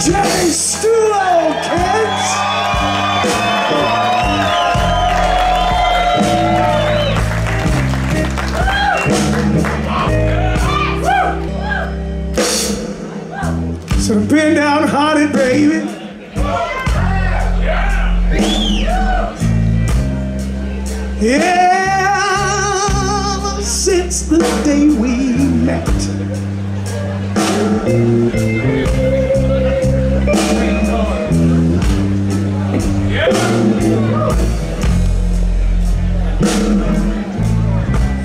Jay Stulo King!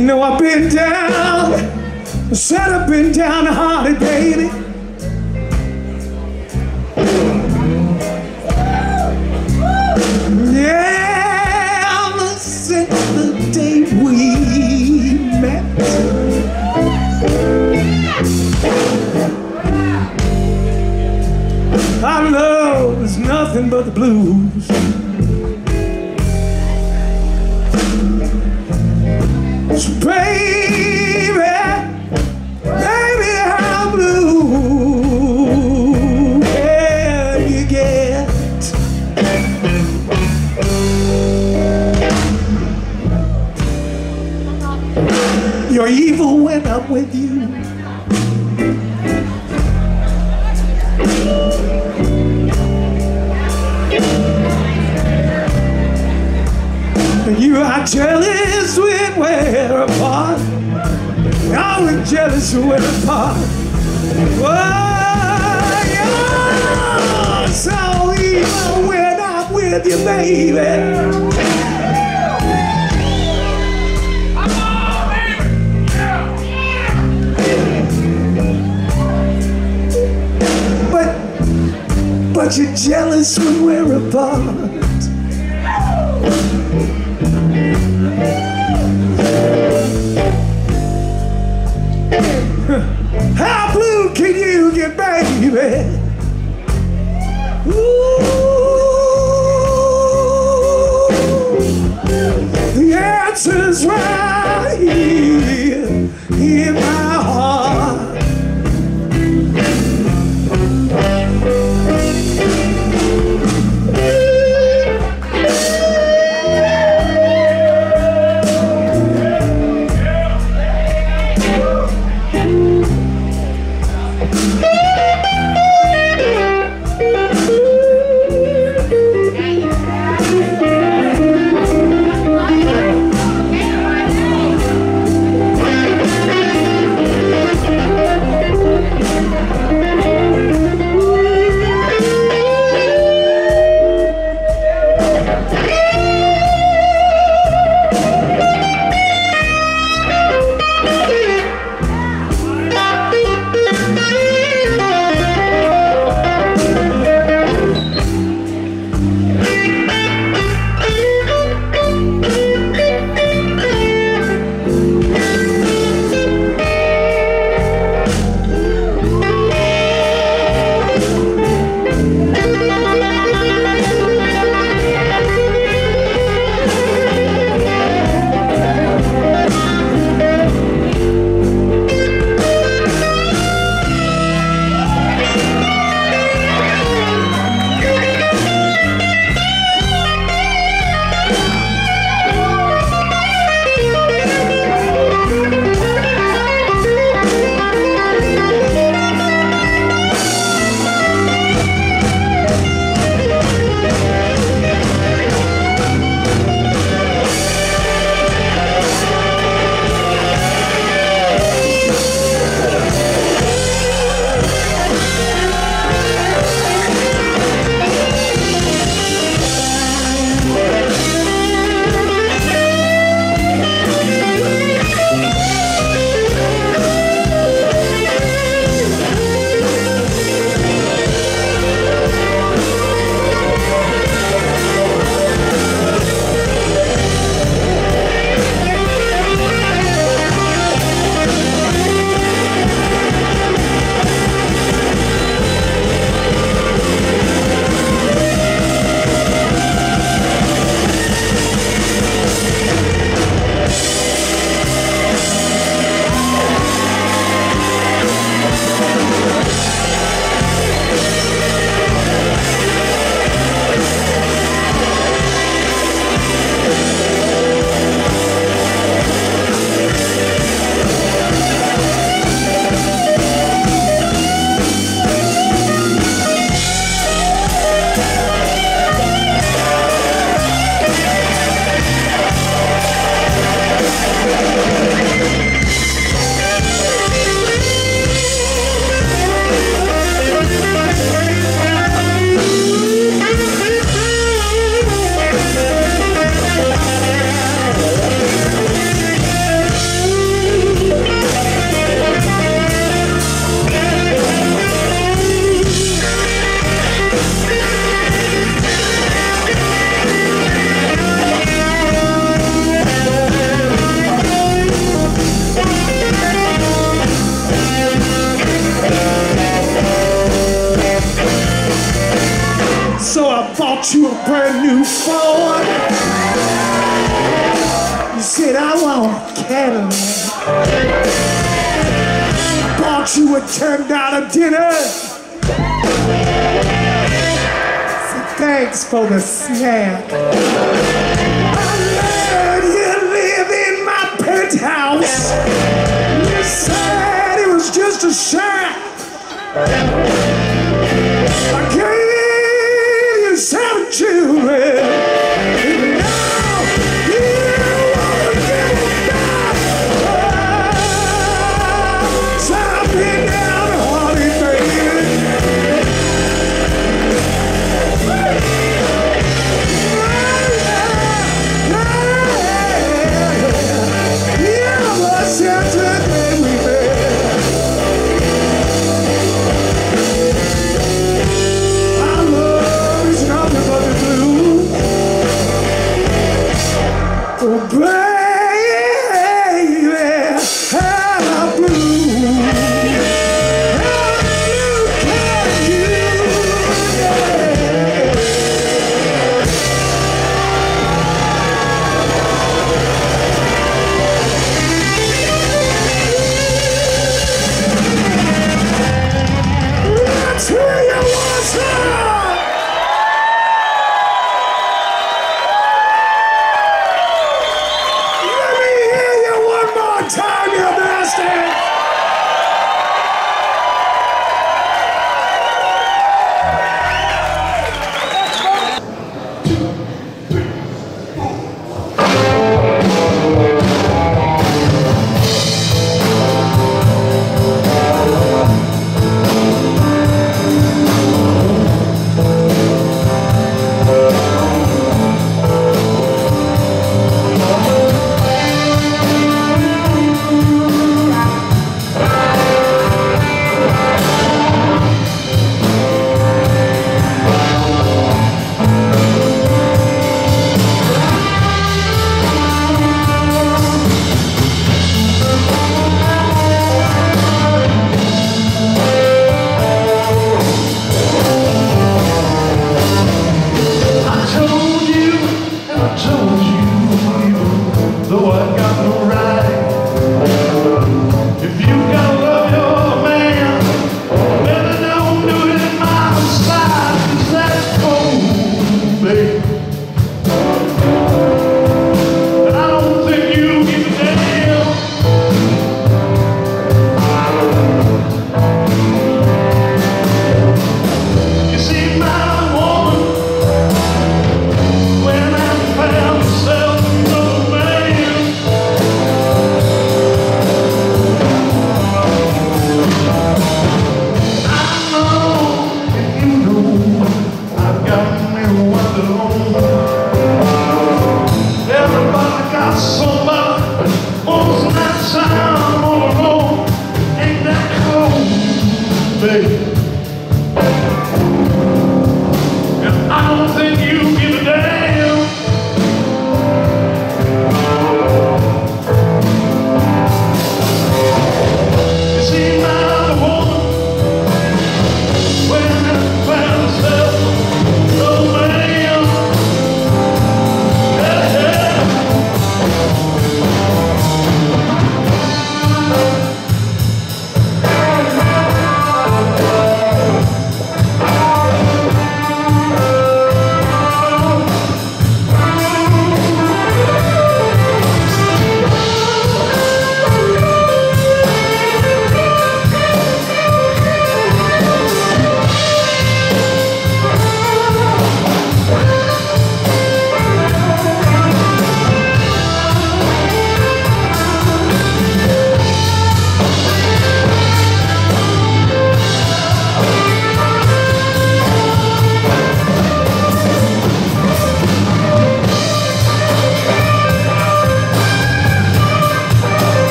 You know I've been down, said I've been downhearted, baby. Yeah, since the day we met. Our love is nothing but the blues. Baby, with you, baby. But, but you're jealous when we're apart. How blue can you get, baby? Answer's right Bought you a $10 dinner. Said, thanks for the snack. I let you live in my penthouse. You said it was just a shack. I gave you seven children. Thursday.